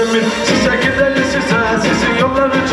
Sistemin size giderli size Sizin yolları